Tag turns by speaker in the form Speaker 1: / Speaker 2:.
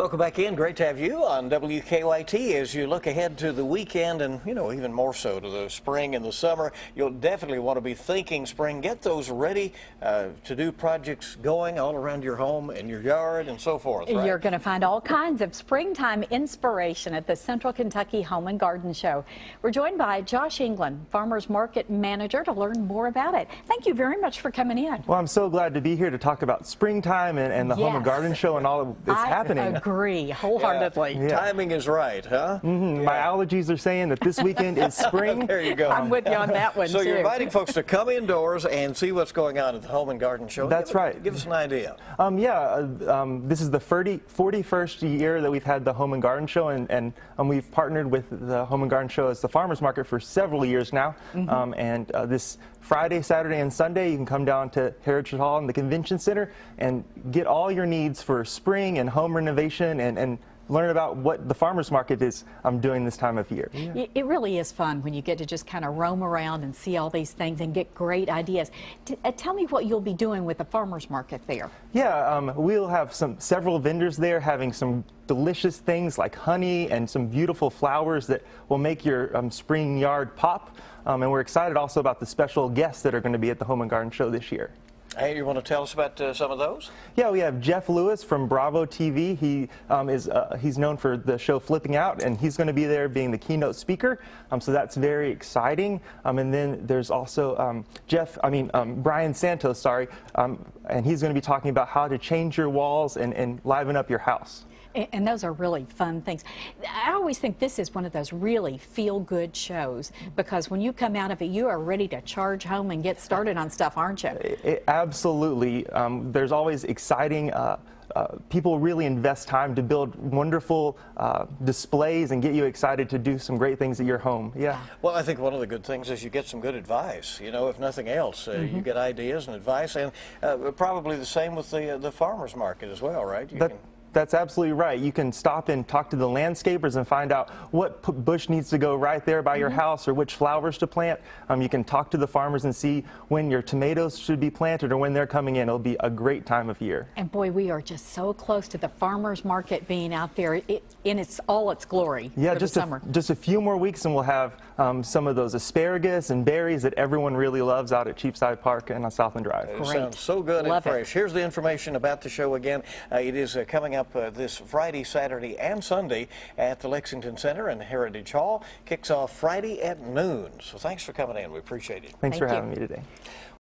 Speaker 1: Welcome back in. Great to have you on WKYT as you look ahead to the weekend and, you know, even more so to the spring and the summer. You'll definitely want to be thinking spring. Get those ready uh, to do projects going all around your home and your yard and so forth. Right?
Speaker 2: You're going to find all kinds of springtime inspiration at the Central Kentucky Home and Garden Show. We're joined by Josh England, Farmers Market Manager, to learn more about it. Thank you very much for coming in.
Speaker 3: Well, I'm so glad to be here to talk about springtime and, and the
Speaker 2: yes.
Speaker 3: Home and Garden Show and all that's
Speaker 2: I
Speaker 3: happening.
Speaker 2: agree wholeheartedly.
Speaker 1: Yeah. Yeah. Timing is right, huh?
Speaker 3: Mm -hmm. yeah. My allergies are saying that this weekend is spring.
Speaker 1: there you go.
Speaker 2: I'm with you on that one,
Speaker 1: So
Speaker 2: too.
Speaker 1: you're inviting folks to come indoors and see what's going on at the Home and Garden Show.
Speaker 3: That's
Speaker 1: give,
Speaker 3: right.
Speaker 1: Give us an idea.
Speaker 3: Um, yeah, uh, um, this is the 30, 41st year that we've had the Home and Garden Show, and, and um, we've partnered with the Home and Garden Show as the farmers market for several years now. Mm -hmm. and uh, this Friday, Saturday, and Sunday, you can come down to Heritage Hall in the Convention Center and get all your needs for spring and home renovation and, and learn about what the farmers market is um, doing this time of year.
Speaker 2: Yeah. It really is fun when you get to just kind of roam around and see all these things and get great ideas. T uh, tell me what you'll be doing with the farmers market there.
Speaker 3: Yeah, um, we'll have some several vendors there having some delicious things like honey and some beautiful flowers that will make your um, spring yard pop. Um, and we're excited also about the special guests that are going to be at the Home and Garden Show this year.
Speaker 1: Hey, you want to tell us about uh, some of those?
Speaker 3: Yeah, we have Jeff Lewis from Bravo TV. He um, is uh, he's known for the show Flipping Out, and he's going to be there being the keynote speaker. Um, so that's very exciting. Um, and then there's also um, Jeff, I mean um, Brian Santos, sorry, um, and he's going to be talking about how to change your walls and, and liven up your house.
Speaker 2: And those are really fun things. I always think this is one of those really feel good shows because when you come out of it, you are ready to charge home and get started on stuff, aren't you?
Speaker 3: It, absolutely. Um, there's always exciting. Uh, uh, people really invest time to build wonderful uh, displays and get you excited to do some great things at your home. Yeah.
Speaker 1: Well, I think one of the good things is you get some good advice. You know, if nothing else, uh, mm -hmm. you mm-hmm. get ideas and advice, and uh, probably the same with the uh, the farmers market as well, right? You
Speaker 3: that, can that's absolutely right. You can stop and talk to the landscapers and find out what bush needs to go right there by mm -hmm. your house or which flowers to plant. Um, you can talk to the farmers and see when your tomatoes should be planted or when they're coming in. It'll be a great time of year.
Speaker 2: And boy, we are just so close to the farmers market being out there it, in its all its glory.
Speaker 3: Yeah,
Speaker 2: just
Speaker 3: a, just a few more weeks and we'll have um, some of those asparagus and berries that everyone really loves out at Cheapside Park and on Southland Drive.
Speaker 1: It sounds so good
Speaker 2: Love
Speaker 1: and fresh.
Speaker 2: It.
Speaker 1: Here's the information about the show again. Uh, it is uh, coming up uh, this Friday, Saturday, and Sunday at the Lexington Center and Heritage Hall. Kicks off Friday at noon. So thanks for coming in. We appreciate it.
Speaker 3: Thanks
Speaker 2: Thank
Speaker 3: for
Speaker 2: you.
Speaker 3: having me today.